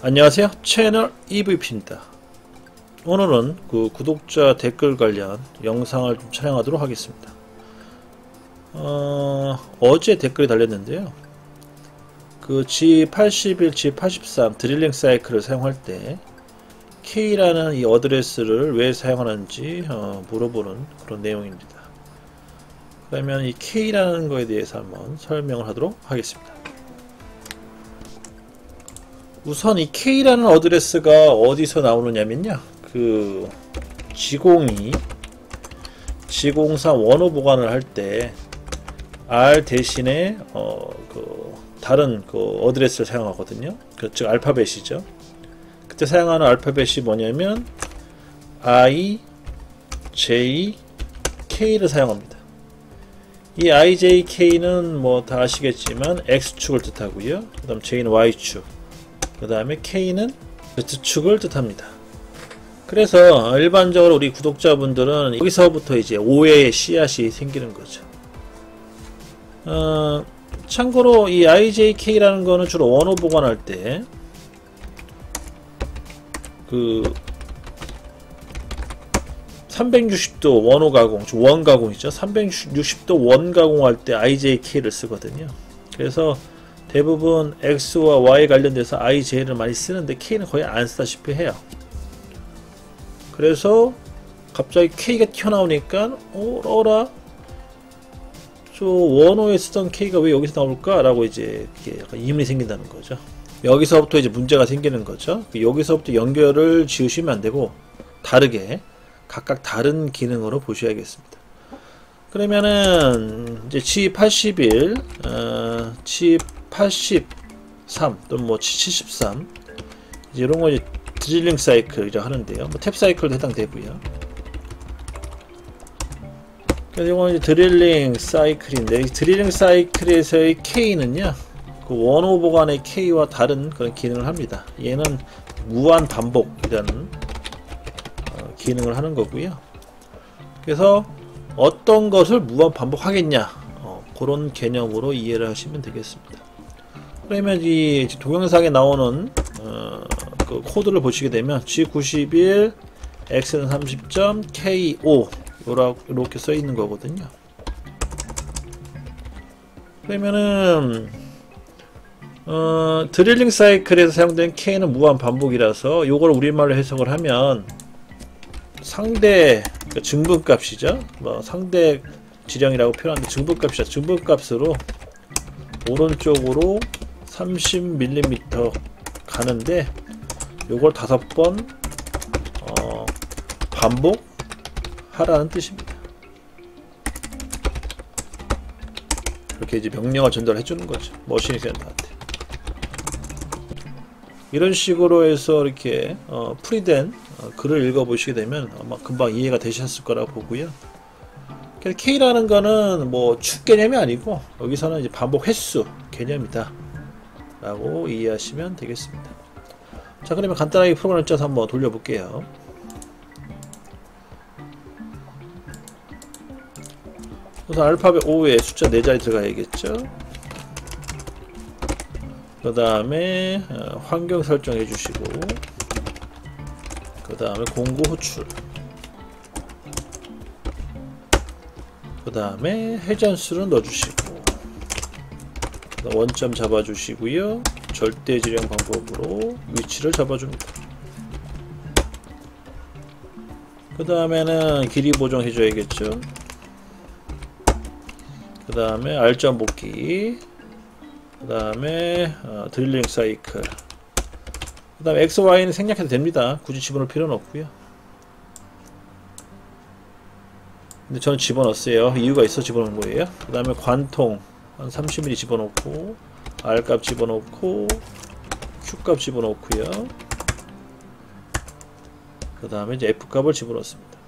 안녕하세요. 채널 EVP입니다. 오늘은 그 구독자 댓글 관련 영상을 좀 촬영하도록 하겠습니다. 어, 어제 댓글이 달렸는데요. 그 G81, G83 드릴링 사이클을 사용할 때 K라는 이 어드레스를 왜 사용하는지 어, 물어보는 그런 내용입니다. 그러면 이 K라는 거에 대해서 한번 설명을 하도록 하겠습니다 우선 이 K라는 어드레스가 어디서 나오느냐면요. 그 G02 G03 원호 보관을 할 때 R 대신에 어 그 다른 그 어드레스를 사용하거든요. 그 즉 알파벳이죠. 그때 사용하는 알파벳이 뭐냐면 I, J, K를 사용합니다. 이 I, J, K는 뭐 다 아시겠지만 X축을 뜻하고요. 그 다음 J는 Y축. 그 다음에 K는 Z축을 뜻합니다. 그래서 일반적으로 우리 구독자분들은 여기서부터 이제 오해의 씨앗이 생기는 거죠. 어, 참고로 이 IJK라는 거는 주로 원호 보관할 때 그 360도 원호 가공, 원 가공이죠. 360도 원 가공할 때 IJK를 쓰거든요. 그래서 대부분 X와 Y 관련돼서 I, J를 많이 쓰는데 K는 거의 안 쓰다시피 해요. 그래서 갑자기 K가 튀어나오니까 어, 어라 저 원호에 쓰던 K가 왜 여기서 나올까? 라고 이제 약간 의문이 생긴다는 거죠. 여기서부터 이제 문제가 생기는 거죠. 여기서부터 연결을 지으시면 안 되고 다르게 각각 다른 기능으로 보셔야겠습니다. 그러면은 이제 G81, 어, G 83 또는 뭐73 이제 이런 거 이제 드릴링 사이클 이라고 하는데요. 뭐 탭 사이클도 해당되고요. 그래서 이건 이제 드릴링 사이클인데 드릴링 사이클에서의 K는요. 그 원호 보관의 K와 다른 그런 기능을 합니다. 얘는 무한 반복이라는 어, 기능을 하는 거고요. 그래서 어떤 것을 무한 반복하겠냐 어, 그런 개념으로 이해를 하시면 되겠습니다. 그러면 이 동영상에 나오는 어, 그 코드를 보시게 되면 G91 X는 30점 K5 이렇게 써 있는 거거든요. 그러면은 어, 드릴링 사이클에서 사용된 K는 무한 반복이라서 이걸 우리말로 해석을 하면 상대 그러니까 증분값이죠. 뭐 상대 지령이라고 표현하는데 증분값이죠. 증분값으로 오른쪽으로 30mm 가는데 요걸 다섯 번 어, 반복하라는 뜻입니다. 이렇게 이제 명령을 전달해 주는 거죠. 머신이 센터한테. 이런 식으로 해서 이렇게 어, 풀이된 어, 글을 읽어보시게 되면 아마 금방 이해가 되셨을 거라고 보고요. K라는 거는 뭐 축 개념이 아니고 여기서는 이제 반복 횟수 개념이다. 라고 이해하시면 되겠습니다. 자 그러면 간단하게 프로그램 짜서 한번 돌려볼게요. 우선 알파벳 5에 숫자 4자리 들어가야겠죠. 그 다음에 어, 환경 설정해 주시고 그 다음에 공구 호출 그 다음에 회전수를 넣어주시고 원점 잡아주시고요. 절대 지령 방법으로 위치를 잡아줍니다. 그 다음에는 길이 보정해 줘야겠죠. 그 다음에 알점 복귀 그 다음에 어, 드릴링 사이클 그 다음에 XY는 생략해도 됩니다. 굳이 집어넣을 필요는 없고요. 근데 저는 집어넣었어요. 이유가 있어 집어넣은 거예요. 그 다음에 관통 한 30mm 집어넣고 R값 집어넣고 Q값 집어넣고요. 그 다음에 이제 F값을 집어넣습니다.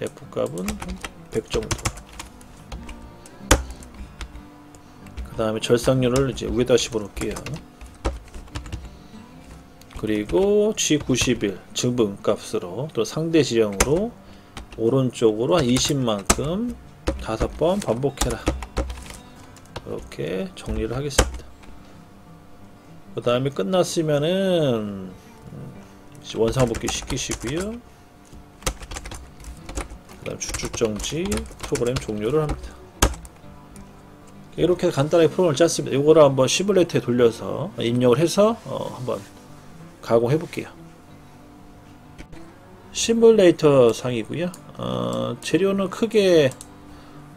F값은 100 정도. 그 다음에 절삭률을 이제 위에다 집어넣을게요. 그리고 G91 증분 값으로 또 상대 지형으로 오른쪽으로 한 20만큼 다섯 번 반복해라 이렇게 정리를 하겠습니다. 그 다음에 끝났으면은 음, 원상복귀 시키시고요. 그 다음 추측 정지 프로그램 종료를 합니다. 이렇게 간단하게 프로그램을 짰습니다. 이거를 한번 시뮬레이터에 돌려서 입력을 해서 어, 한번 가공해 볼게요. 시뮬레이터 상이고요. 어, 재료는 크게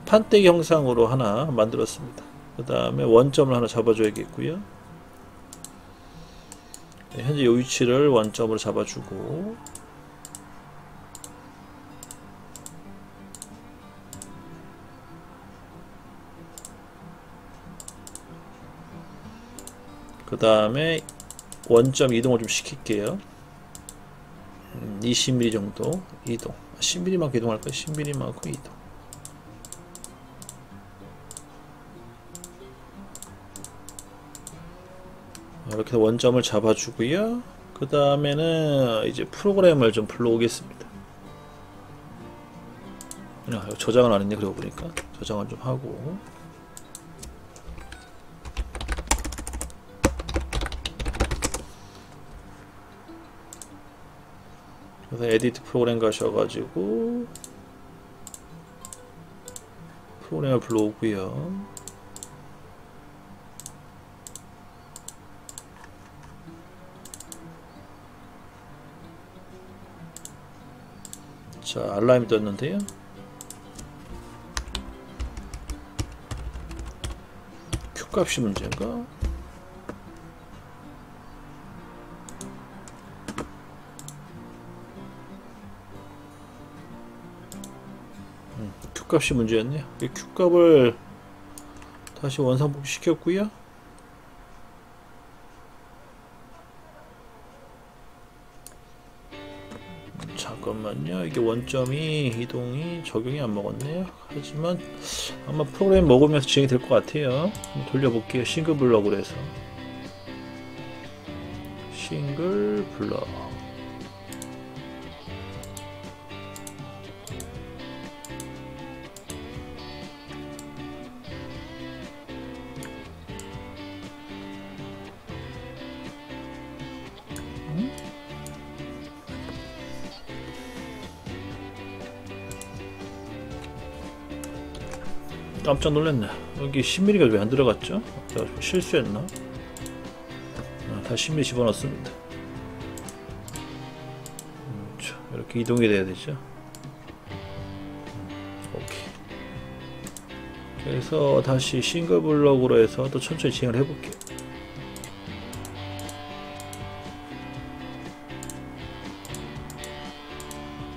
판때기 형상으로 하나 만들었습니다. 그 다음에 원점을 하나 잡아줘야겠고요. 네, 현재 이 위치를 원점으로 잡아주고 그 다음에 원점 이동을 좀 시킬게요. 음, 20mm 정도 이동. 10mm만큼 이동할까요? 10mm만큼 이동. 이렇게 원점을 잡아주고요. 그 다음에는 이제 프로그램을 좀 불러오겠습니다. 아, 저장은 안 했네, 그러고 보니까. 저장을 좀 하고. 그래서 에디트 프로그램 가셔가지고 프로그램을 불러오고요. 자, 알람이 떴는데요. q 값이 문제인가? 값이 문제였네요. 이 Q 값을 다시 원상복귀 시켰고요. 잠깐만요. 이게 원점이 이동이 적용이 안 먹었네요. 하지만 아마 프로그램 먹으면서 진행이 될 것 같아요. 돌려볼게요. 싱글 블럭으로 해서 싱글 블럭 깜짝 놀랐네. 여기 10mm가 왜 안 들어갔죠? 실수했나? 아, 다시 10mm 집어넣습니다. 음, 이렇게 이동이 돼야 되죠. 음, 오케이. 그래서 다시 싱글 블럭으로 해서 또 천천히 진행을 해볼게요.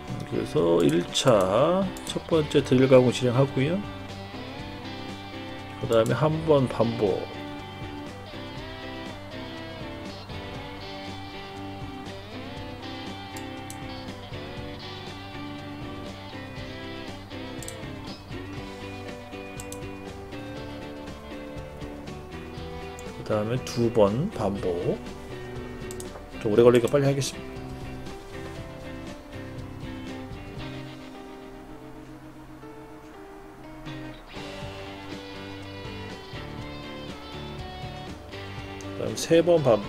음, 그래서 1차 첫 번째 드릴 가공 진행하고요. 그 다음에 한 번 반복. 그 다음에 두 번 반복. 좀 오래 걸리니까 빨리 하겠습니다 다음 세 번 반복.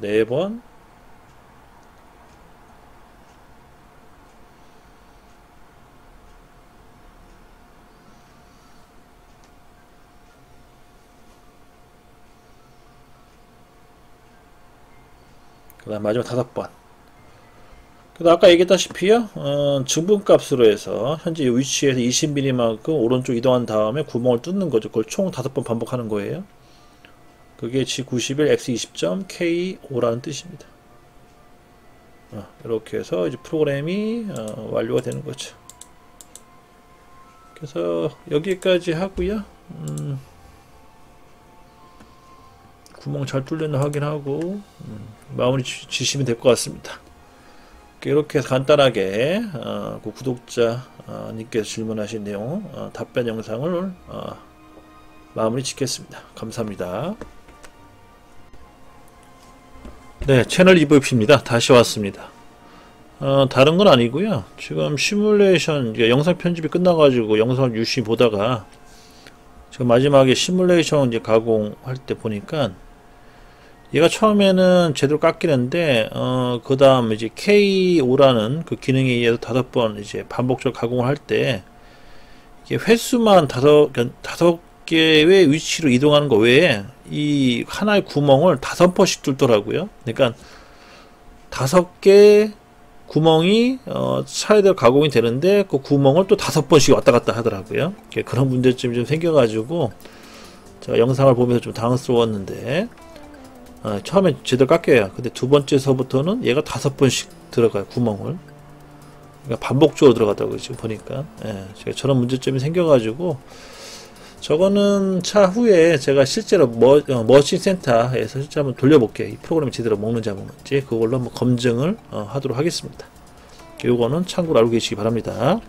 네 번. 그 다음 마지막 다섯 번. 그 아까 얘기했다시피요, 어, 증분값으로 해서 현재 위치에서 20mm만큼 오른쪽 이동한 다음에 구멍을 뚫는 거죠. 그걸 총 다섯 번 반복하는 거예요. 그게 G91 X20점 K5라는 뜻입니다. 어, 이렇게 해서 이제 프로그램이 어, 완료가 되는 거죠. 그래서 여기까지 하고요. 음, 구멍 잘 뚫렸나 확인하고 음, 마무리 지 시면 될 것 같습니다. 이렇게 간단하게 어, 그 구독자 어, 질문하신 내용 어, 답변 영상을 어, 마무리 짓겠습니다. 감사합니다. 네, 채널 이브입니다. 다시 왔습니다. 어, 다른 건 아니고요. 지금 시뮬레이션 영상 편집이 끝나가지고 영상을 유심히 보다가 지금 마지막에 시뮬레이션 이제 가공할 때 보니까 얘가 처음에는 제대로 깎이는데 어, 그 다음 이제 K5라는 그 기능에 의해서 다섯 번 이제 반복적으로 가공을 할 때 이게 횟수만 다섯 다섯 개의 위치로 이동하는 거 외에 이 하나의 구멍을 다섯 번씩 뚫더라고요. 그러니까 다섯 개 구멍이 어, 차례대로 가공이 되는데 그 구멍을 또 다섯 번씩 왔다 갔다 하더라고요. 그런 문제점이 좀 생겨가지고 제가 영상을 보면서 좀 당황스러웠는데 어, 처음에 제대로 깎여요. 근데 두 번째서부터는 얘가 다섯 번씩 들어가요 구멍을. 그러니까 반복적으로 들어가다고 지금 보니까 예, 제가 저런 문제점이 생겨가지고 저거는 차후에 제가 실제로 머, 어, 머신 센터에서 실제 한번 돌려볼게요. 이 프로그램이 제대로 먹는지 안 먹는지 그걸로 한번 검증을 어, 하도록 하겠습니다. 요거는 참고로 알고 계시기 바랍니다.